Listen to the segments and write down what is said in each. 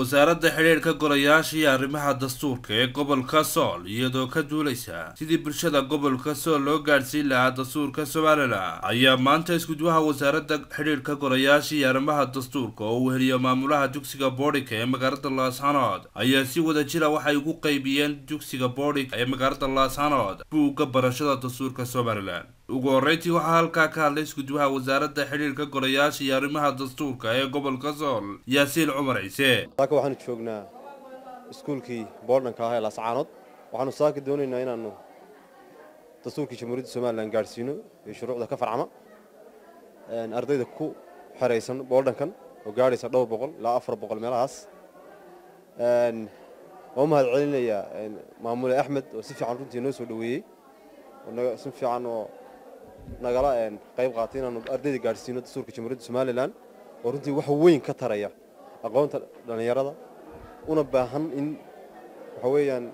wasaaradda xidhiidhka golayaasha iyo arrimaha dastuurka ee gobolka sool iyadoo ka duulaysa sidii bulshada gobolka sool loo gaadhsiin lahaa dastuurka somalilan ayaa maanta iskuduwaha wasaaradda xidhiidhka golayaasha iyo arrimaha dastuurka oo uu heliyo maamulaha dugsiga boodhika ee magaalada laascanood ayaa si wada jira waxay ugu qaybiyeen dugsiga boodhika ee magaalada laascanood buugga barashada dastuurka somalilan ugu horreyntii waxaa halkaa ka hadlay iskuduwaha wasaaradda xidhiidhka golayaasha iyo arrimaha dastuurka ee gobolka sool yaasiin cumar ciise. Saaka waxaanu joognaa iskuulkii boodhanka ah ee laascaanood waxaanu saaka doonaynaa inaannu dastuurkii jamhuuriyadda somalilan gaadhsiino iyo shuruucda ka farcama ardayda ku xeraysan boodhankan oo gaadhaysa dhowr boqol ilaa afar boqol meelahaas. Waan u mahad celinayaa maamule axmed oo si fiican runtii noo soo dhoweeyey si fiican oo nagala qayb qaatay inaannu ardayda gaadhsiino dastuurka jamhuuriyadda somalilan oo runtii wax weyn ka taraya aqoonta dhallinyarada una baahan in waxa weeyaan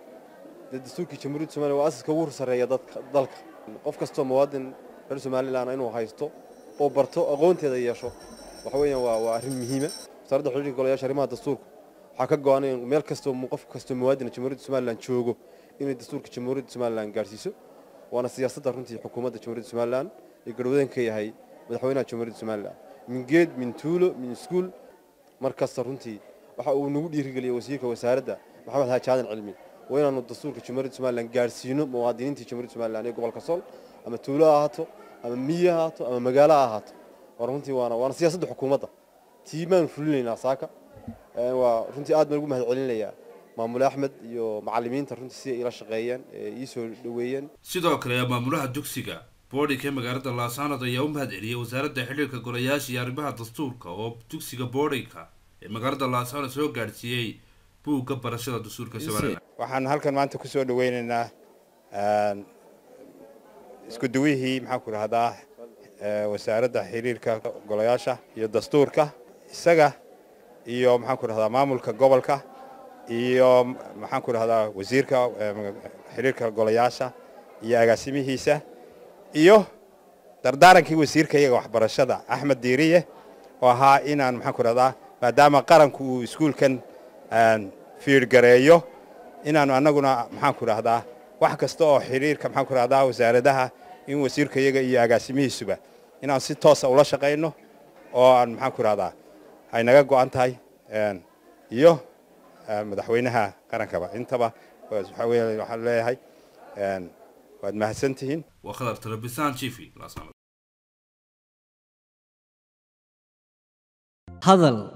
dee dastuurkii jamhuuriyadda somaliya waa asaska ugu sarreeya dadka dalka. Qof kastoo muwaadin reer somalilan inuu haysto oo barto aqoonteeda yeesho waxa weeyaan waa waa arrin muhiima wasaaradda xidhiidhka golayaasha arrimaha dastuurka waxaa ka go-an in meel kastoo qof kastoo muwaadina jamhuuriyadda somalilan joogo inay dastuurka jamhuuriyadda somalilan gaadhsiiso waana siyaasadda runtii xukuumadda jamhuuriyadda somalilan ee garwadeen ka yahay madaxweynaha jamhuuriyadda somalilan min geed min tuulo min iskuul mar kasta runtii waxa uu nagu dhiirigeliyey wasiirka wasaaradda maxamed xaaji aadan cilmi waa inaanu dastuurka jamhuuriyadda somalilan gaadhsiino muwaadiniintii jamhuuriyadda somalilan ee gobolka sool ama tuulo ha ahaato ama miyi ha ahaato ama magaalo ha ahaato waa runtii waana waana siyaasadda xukuumadda tii baanu fulinaynaa saaka waa runtii aad baan ugu mahad celinayaa maamule axmed iyo macallimiinta runtii siday ila shaqeeyeen ee ii soo dhoweeyeen. Sidoo kale maamulaha dugsiga boodhika ee magaalada laasanood ayaa u mahad celiyey wasaaradda xidhiirka golayaasha iyo arrimaha dastuurka oo dugsiga boodhinka ee magaalada laasanood soo gaadhsiiyey buugga barashada dastuurka somalilan waxaan halkan maanta ku soo dhaweynaynaa isku duwihii maxaan ku dhahdaa wasaaradda xiriirka golayaasha iyo dastuurka isaga iyo maxaan ku dhahdaa maamulka gobolka iyo maxaan ku dhahdaa wasiirka xiriirka golayaasha iyo agaasimihiisa iyo dardaarankii wasiirka iyaga waxbarashada axmed diiriye oo ahaa inaan maxaan ku dhahdaa maadaama qaranku uu iskuulkan fiirgareeyo inaanu annaguna maxaan ku dhahdaa wax kasta oo xiriirka maxaan ku dhahdaa wasaaradaha in wasiirka iyaga iyo agaasimihiisuba inaan si toosa ula shaqayno oo aan maxaan ku dhahdaa ay naga go'an tahay iyo مدحوينها قرن كبا انتبا وحوية وحلية هاي وعد ما هسنتهين وخضر تربسان شيفي لا سلام هذا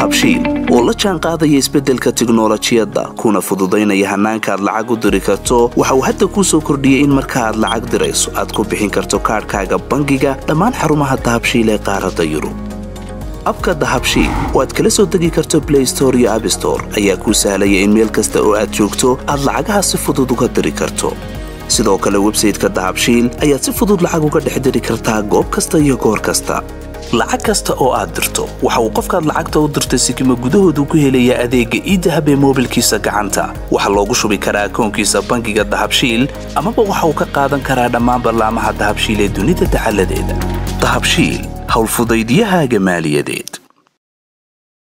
dahabshiil oo la jaan qaadaya isbeddelka tiknolojiyadda kuna fududaynaya hannaanka aad lacag u diri karto waxa uu hadda kuu soo kordhiyey in marka aad lacag dirayso aad ku bixin karto kaadhkaaga bangiga dhammaan xarumaha dahabshiil ee qaaradda yurub. Abka dahabshiil oo aad kala soo degi karto blay store iyo abstore ayaa kuu sahlaya in meel kasta oo aad joogto aad lacagaha si fudud uga diri karto. Sidoo kale websayteka dahabshiil ayaad si fudud lacag uga dhex diri kartaa goob kasta iyo goor kasta lacag kasta oo aad dirto. Waxa uu qofkaad lacagta u dirtay sikima gudahoodu ku helayaa adeegga iidahab ee moobilkiisa gacanta. Waxaa loogu shubi karaa akoonkiisa bangiga dahabshiil amaba waxa uu ka qaadan karaa dhammaan ballaamaha dahabshiil ee dunida dacaladeeda dahabshiil howlfudaydyahaaga maaliyadeed